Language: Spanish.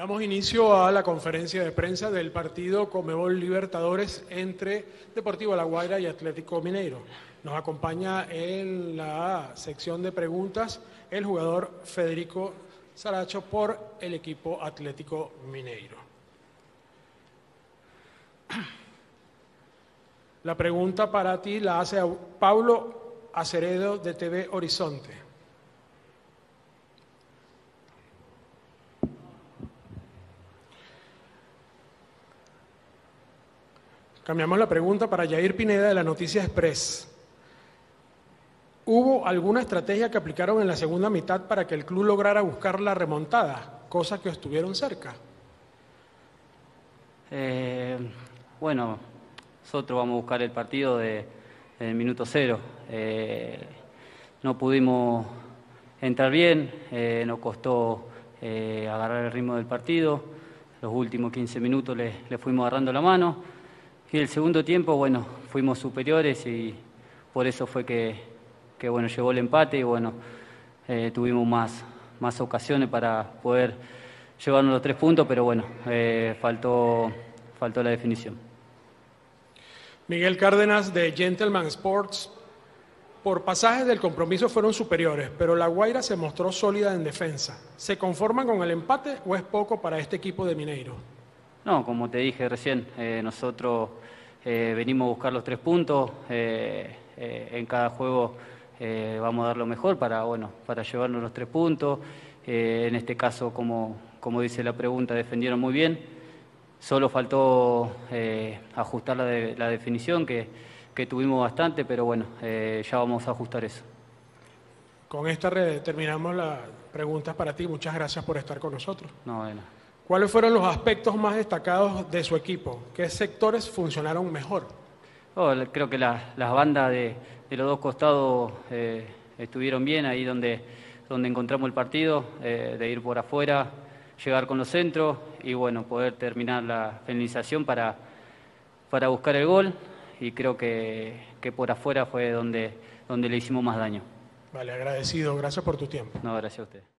Damos inicio a la conferencia de prensa del partido Comebol Libertadores entre Deportivo La Guaira y Atlético Mineiro. Nos acompaña en la sección de preguntas el jugador Federico Saracho por el equipo Atlético Mineiro. La pregunta para ti la hace Pablo Aceredo de TV Horizonte. Cambiamos la pregunta para Jair Pineda de la Noticia Express. ¿Hubo alguna estrategia que aplicaron en la segunda mitad para que el club lograra buscar la remontada, cosa que estuvieron cerca? Eh, bueno, nosotros vamos a buscar el partido de, del minuto cero. Eh, no pudimos entrar bien, eh, nos costó agarrar el ritmo del partido. Los últimos 15 minutos le fuimos agarrando la mano y el segundo tiempo, bueno, fuimos superiores y por eso fue que, bueno, llegó el empate y bueno, eh, tuvimos más, más ocasiones para poder llevarnos los tres puntos, pero bueno, eh, faltó, faltó la definición. Miguel Cárdenas de Gentleman Sports. Por pasajes del compromiso fueron superiores, pero La Guaira se mostró sólida en defensa. ¿Se conforman con el empate o es poco para este equipo de Mineiro? No, como te dije recién, eh, nosotros eh, venimos a buscar los tres puntos. Eh, en cada juego vamos a dar lo mejor para, bueno, para llevarnos los tres puntos. en este caso, como, como dice la pregunta, defendieron muy bien. Solo faltó ajustar la, la definición, que, que, tuvimos bastante, pero bueno, ya vamos a ajustar eso. Con esta terminamos las preguntas para ti. Muchas gracias por estar con nosotros. No, bueno. ¿Cuáles fueron los aspectos más destacados de su equipo? ¿Qué sectores funcionaron mejor? Oh, creo que las bandas de, los dos costados eh, estuvieron bien, ahí donde, donde encontramos el partido, eh, de ir por afuera, llegar con los centros y bueno, poder terminar la finalización para, para buscar el gol y creo que, que por afuera fue donde, donde le hicimos más daño. Vale, agradecido. Gracias por tu tiempo. No, gracias a usted.